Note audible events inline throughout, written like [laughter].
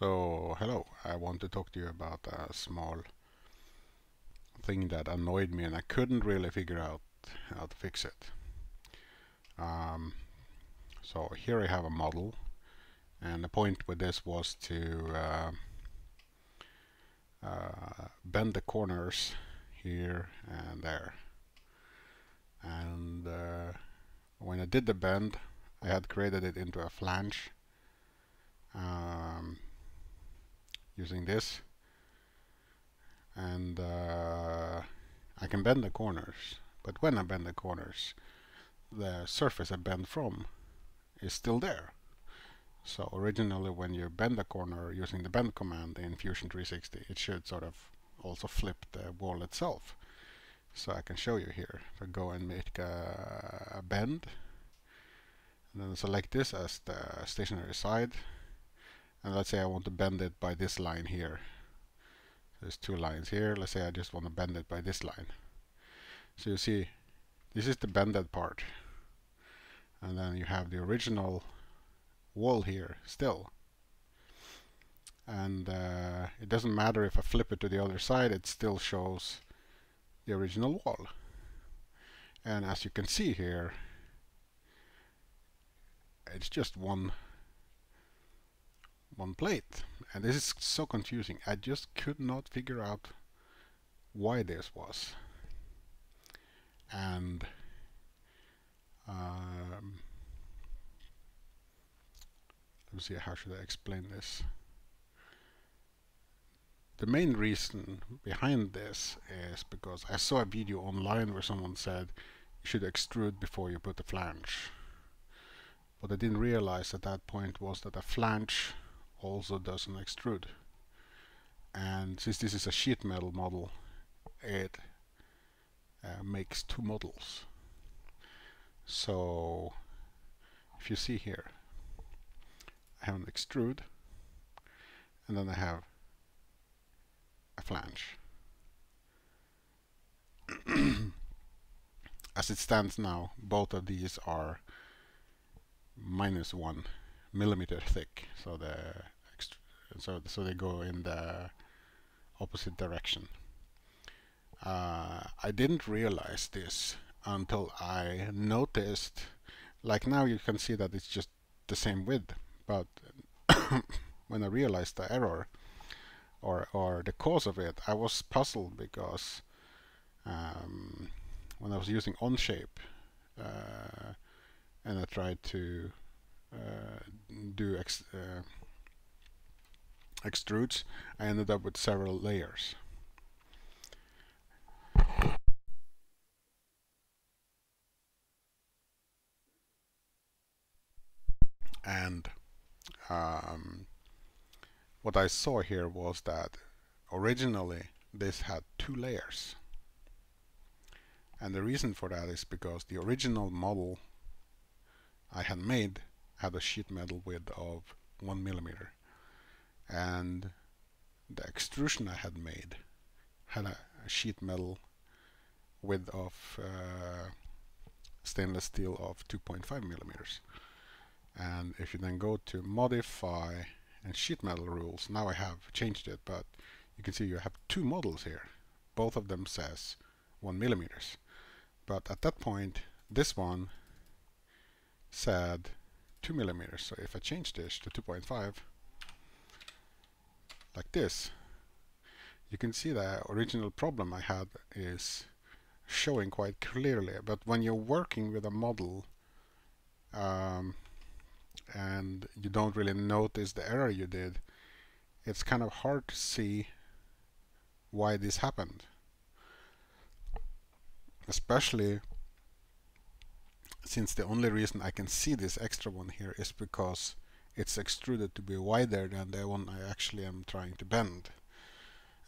So, hello. I want to talk to you about a small thing that annoyed me and I couldn't really figure out how to fix it. Um, so here I have a model and the point with this was to uh, uh, bend the corners here and there. And uh, when I did the bend I had created it into a flange um, using this. And uh, I can bend the corners. But when I bend the corners the surface I bend from is still there. So originally when you bend the corner using the bend command in Fusion 360 it should sort of also flip the wall itself. So I can show you here. If I go and make a, a bend and then select this as the stationary side and let's say I want to bend it by this line here. There's two lines here. Let's say I just want to bend it by this line. So you see this is the bended part. And then you have the original wall here still. And uh, it doesn't matter if I flip it to the other side it still shows the original wall. And as you can see here it's just one one plate. And this is so confusing. I just could not figure out why this was. And um, let me see how should I explain this? The main reason behind this is because I saw a video online where someone said you should extrude before you put the flange. What I didn't realize at that point was that a flange also doesn't extrude. And since this is a sheet metal model, it uh, makes two models. So if you see here, I have an extrude and then I have a flange. [clears throat] As it stands now, both of these are minus one millimeter thick so the so so they go in the opposite direction. Uh, I didn't realize this until I noticed like now you can see that it's just the same width but [coughs] when I realized the error or or the cause of it I was puzzled because um, when I was using Onshape uh, and I tried to do ex uh, extrudes, I ended up with several layers. And um, what I saw here was that originally this had two layers. And the reason for that is because the original model I had made had a sheet metal width of one millimeter. And the extrusion I had made had a, sheet metal width of uh, stainless steel of 2.5 millimeters. And if you then go to modify and sheet metal rules now I have changed it but you can see you have two models here. Both of them says 1 millimeters. But at that point this one said 2 millimeters. So if I change this to 2.5, like this, you can see the original problem I had is showing quite clearly. But when you're working with a model um, and you don't really notice the error you did, it's kind of hard to see why this happened. Especially since the only reason I can see this extra one here is because it's extruded to be wider than the one I actually am trying to bend.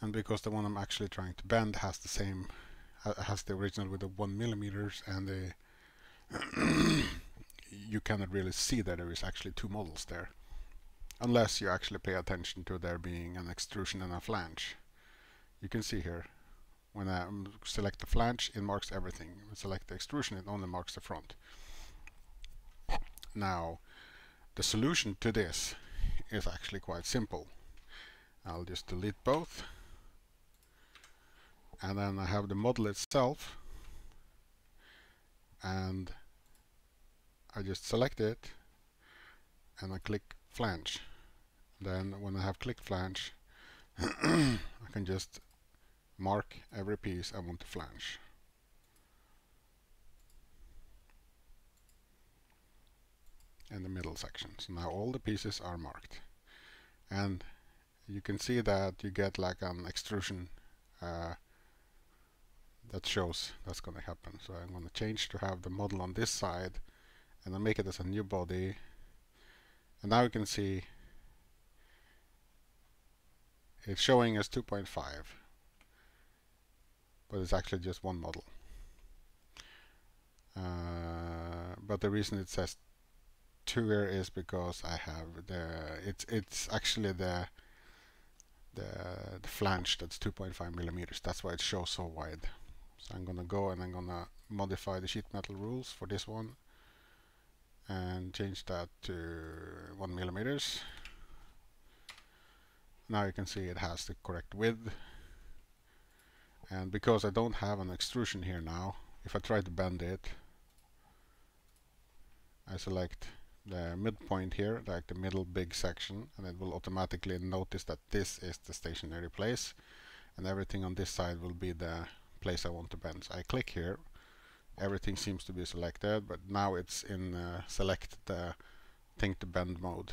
And because the one I'm actually trying to bend has the same has the original with the one millimeters and the [coughs] you cannot really see that there is actually two models there. Unless you actually pay attention to there being an extrusion and a flange. You can see here when I um, select the flange, it marks everything. When I select the extrusion, it only marks the front. Now, the solution to this is actually quite simple. I'll just delete both and then I have the model itself and I just select it and I click flange then when I have clicked flange [coughs] I can just mark every piece I want to flange And the middle section so now all the pieces are marked and you can see that you get like an extrusion uh, that shows that's going to happen. So I'm going to change to have the model on this side and then make it as a new body. And now you can see it's showing as 2.5 but it's actually just one model. Uh, but the reason it says 2 here is because I have the it's it's actually the the, the flange that's 2.5 millimeters that's why it shows so wide so I'm gonna go and I'm gonna modify the sheet metal rules for this one and change that to 1 millimeters. Now you can see it has the correct width and because I don't have an extrusion here now if I try to bend it I select the midpoint here like the middle big section and it will automatically notice that this is the stationary place and everything on this side will be the place I want to bend. So I click here, everything seems to be selected, but now it's in uh, select the thing to bend mode.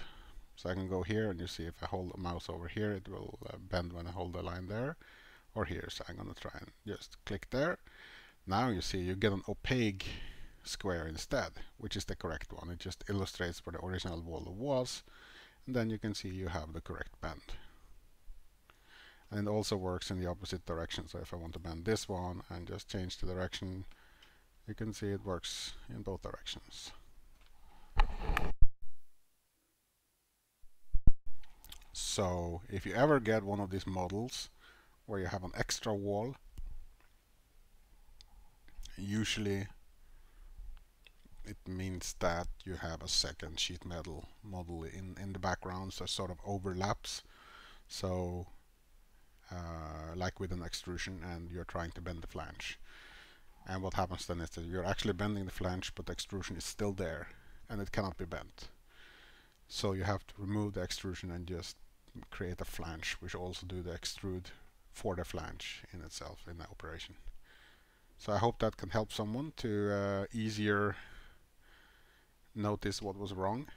So I can go here and you see if I hold the mouse over here, it will uh, bend when I hold the line there, or here. So I'm going to try and just click there. Now you see you get an opaque square instead, which is the correct one. It just illustrates where the original wall was, and then you can see you have the correct bend and it also works in the opposite direction so if I want to bend this one and just change the direction you can see it works in both directions so if you ever get one of these models where you have an extra wall usually it means that you have a second sheet metal model in in the background so sort of overlaps. So uh, like with an extrusion and you're trying to bend the flange. And what happens then is that you're actually bending the flange but the extrusion is still there and it cannot be bent. So you have to remove the extrusion and just create a flange which also do the extrude for the flange in itself in the operation. So I hope that can help someone to uh, easier notice what was wrong.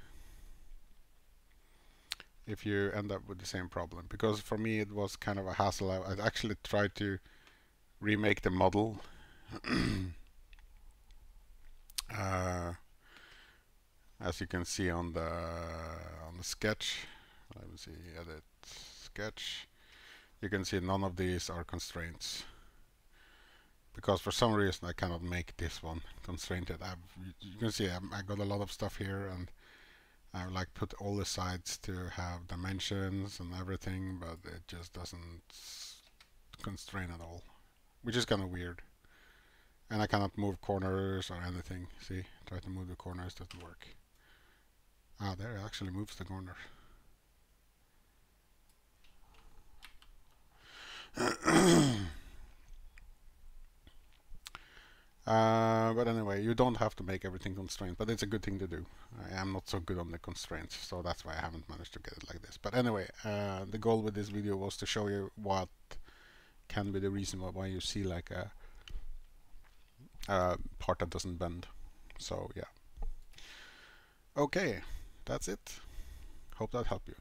If you end up with the same problem because for me it was kind of a hassle. I, actually tried to remake the model. [coughs] Uh, as you can see on the on the sketch. Let me see edit sketch you can see none of these are constraints because for some reason I cannot make this one constrained I've, you can see i I got a lot of stuff here and I like put all the sides to have dimensions and everything, but it just doesn't constrain at all, which is kind of weird. And I cannot move corners or anything. See, try to move the corners, doesn't work. Ah, there it actually moves the corner. [clears throat] Uh, but anyway, you don't have to make everything constrained, but it's a good thing to do. I am not so good on the constraints, so that's why I haven't managed to get it like this. But anyway, uh, the goal with this video was to show you what can be the reason why you see like a, a part that doesn't bend. So yeah. Okay, that's it. Hope that helped you.